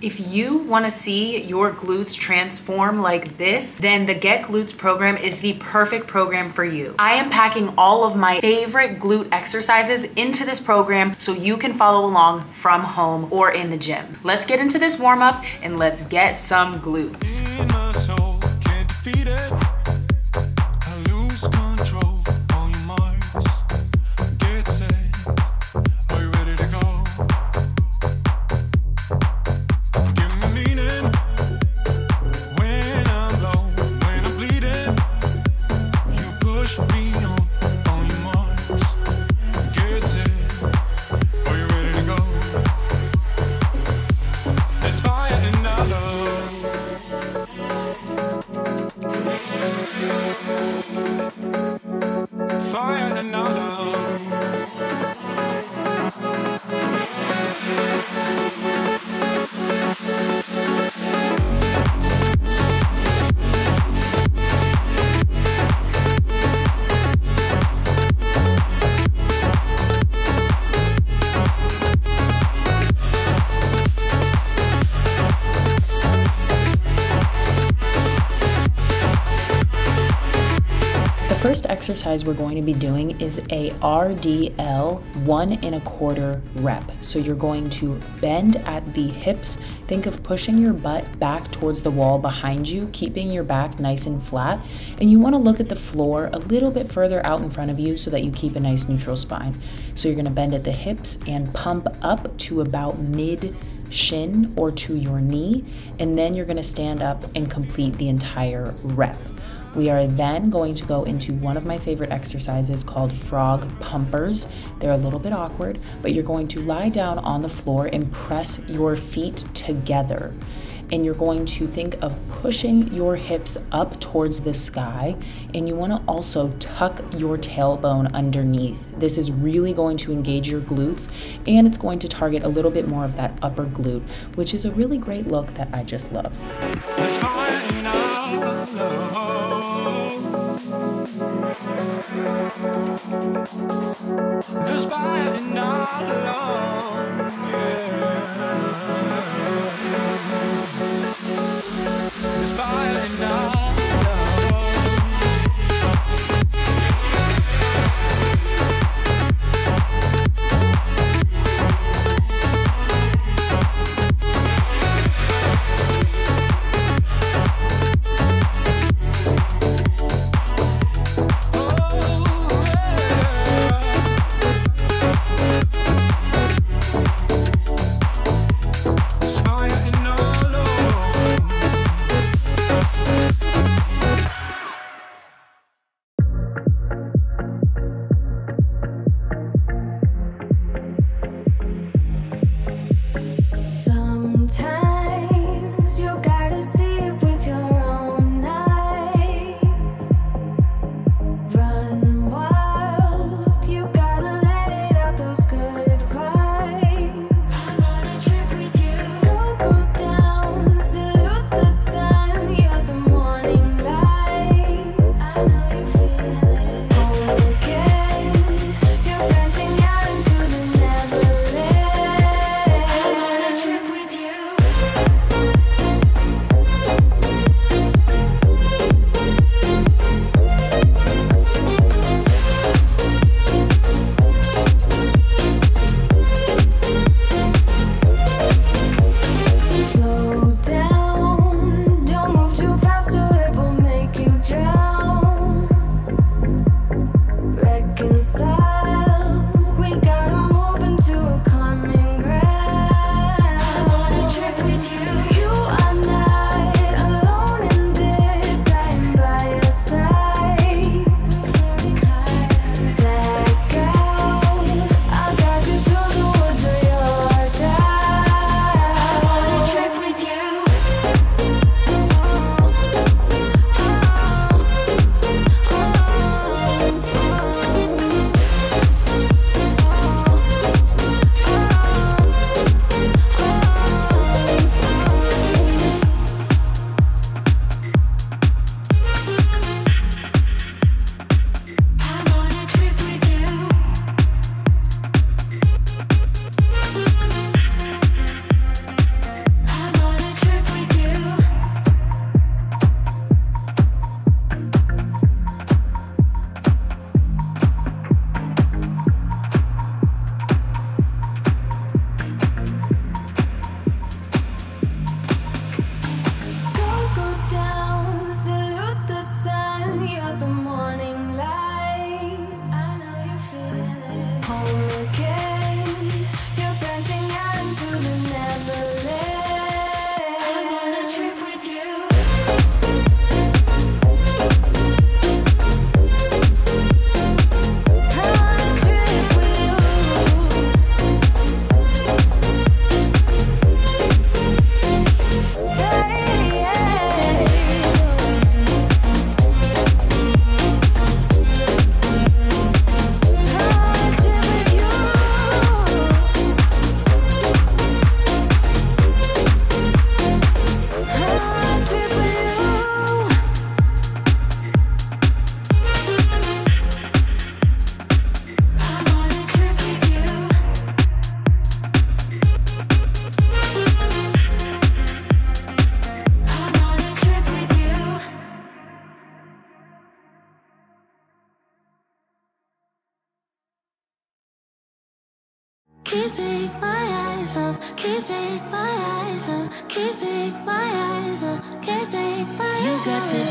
If you wanna see your glutes transform like this, then the Get Glutes program is the perfect program for you. I am packing all of my favorite glute exercises into this program so you can follow along from home or in the gym. Let's get into this warm up and let's get some glutes. First exercise we're going to be doing is a RDL one and a quarter rep. So you're going to bend at the hips. Think of pushing your butt back towards the wall behind you, keeping your back nice and flat. And you want to look at the floor a little bit further out in front of you so that you keep a nice neutral spine. So you're going to bend at the hips and pump up to about mid shin or to your knee. And then you're going to stand up and complete the entire rep. We are then going to go into one of my favorite exercises called frog pumpers. They're a little bit awkward, but you're going to lie down on the floor and press your feet together. And you're going to think of pushing your hips up towards the sky. And you want to also tuck your tailbone underneath. This is really going to engage your glutes and it's going to target a little bit more of that upper glute, which is a really great look that I just love. There's fire in our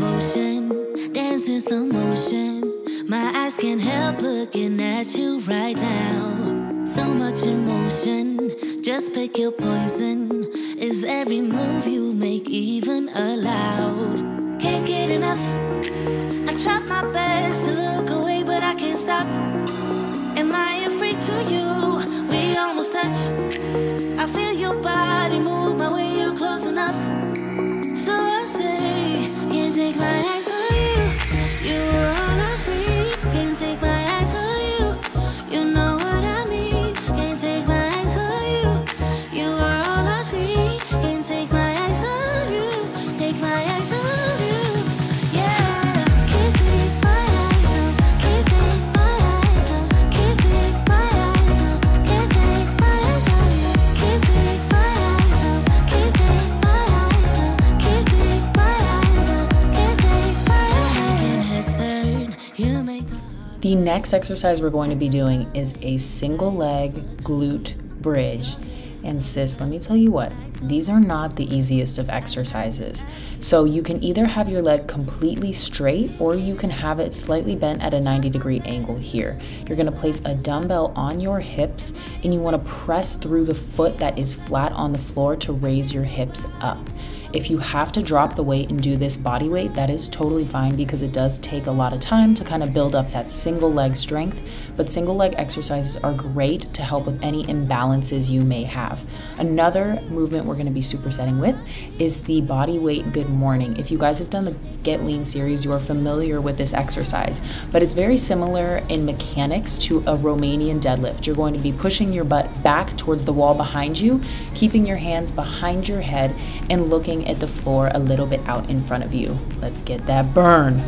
Motion, dancing slow motion. My eyes can't help looking at you right now. So much emotion, just pick your poison. Is every move you make even allowed? Can't get enough. I try my best to look away, but I can't stop. Am I a freak to you? We almost touch. I feel your body move my way, you're close enough. Next exercise we're going to be doing is a single leg glute bridge. And sis, let me tell you what, these are not the easiest of exercises. So you can either have your leg completely straight or you can have it slightly bent at a 90 degree angle here. You're gonna place a dumbbell on your hips and you wanna press through the foot that is flat on the floor to raise your hips up. If you have to drop the weight and do this body weight, that is totally fine because it does take a lot of time to kind of build up that single leg strength. But single leg exercises are great to help with any imbalances you may have. Another movement we're going to be supersetting with is the body weight good morning. If you guys have done the Get Lean series, you are familiar with this exercise, but it's very similar in mechanics to a Romanian deadlift. You're going to be pushing your butt back towards the wall behind you, keeping your hands behind your head, and looking at the floor a little bit out in front of you. Let's get that burn.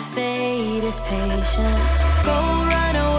Fate is patient. Go run away,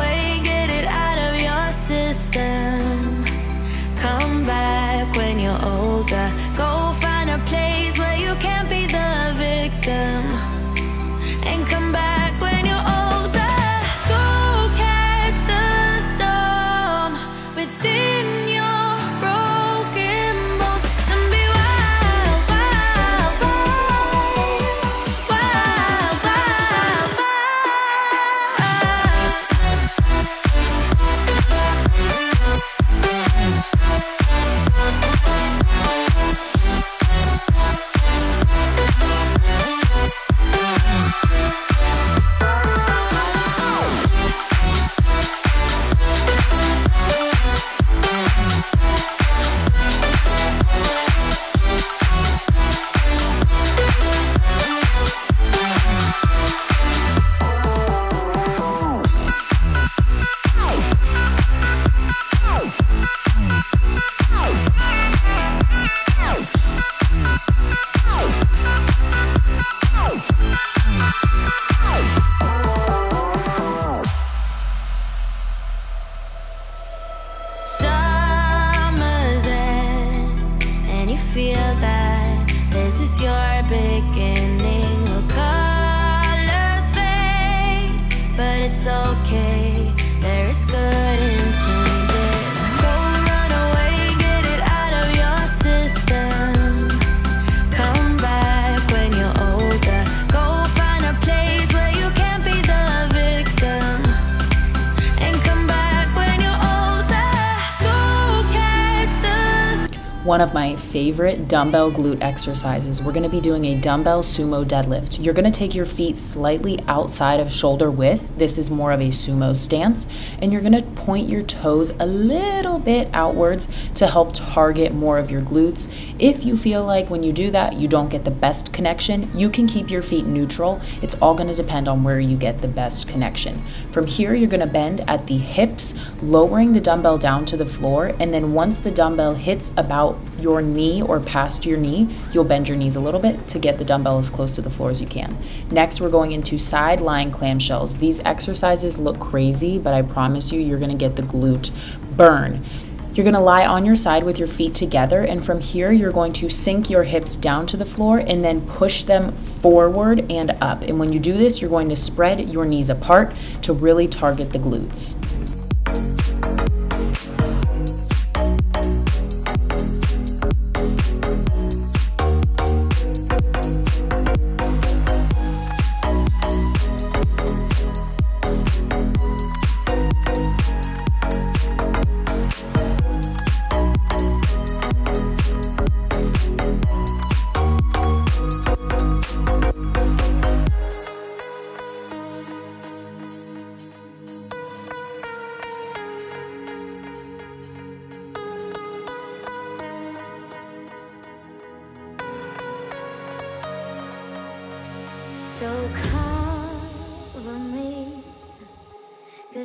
beginning. Well, colors fade, but it's okay. One of my favorite dumbbell glute exercises. We're gonna be doing a dumbbell sumo deadlift. You're gonna take your feet slightly outside of shoulder width. This is more of a sumo stance. And you're gonna point your toes a little bit outwards to help target more of your glutes. If you feel like when you do that, you don't get the best connection, you can keep your feet neutral. It's all gonna depend on where you get the best connection. From here, you're gonna bend at the hips, lowering the dumbbell down to the floor. And then once the dumbbell hits about your knee or past your knee, you'll bend your knees a little bit to get the dumbbell as close to the floor as you can. Next, we're going into side lying clamshells. These exercises look crazy, but I promise you, you're gonna get the glute burn. You're gonna lie on your side with your feet together, and from here, you're going to sink your hips down to the floor and then push them forward and up. And when you do this, you're going to spread your knees apart to really target the glutes.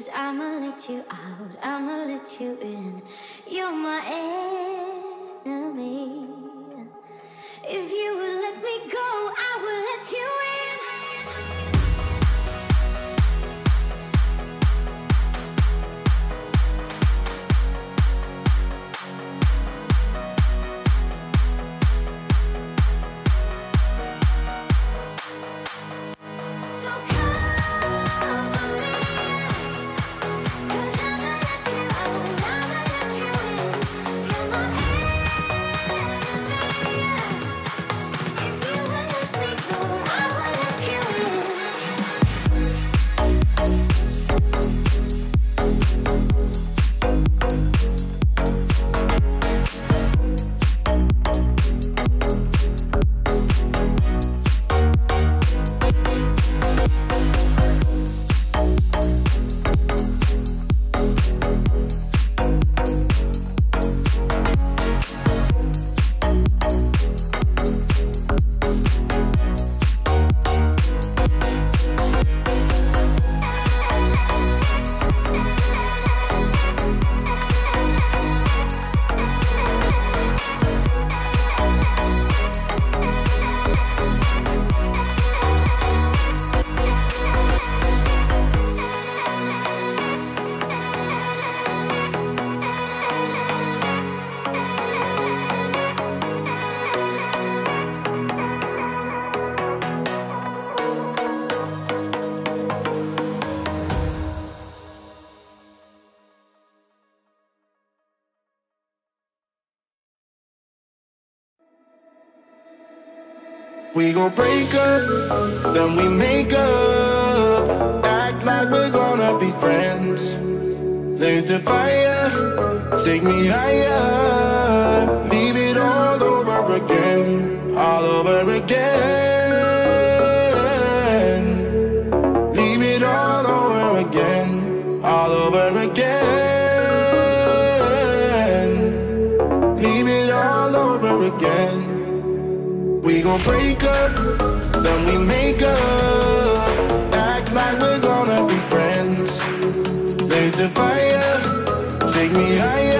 Cause I'ma let you out, I'ma let you in. You're my enemy. We gon' break up, then we make up. Act like we're gonna be friends. Flames the fire, take me higher. Leave it all over again, all over again. Leave it all over again, all over again. Leave it all over again. We gon' break up, then we make up. Act like we're gonna be friends. Blaze the fire, take me higher.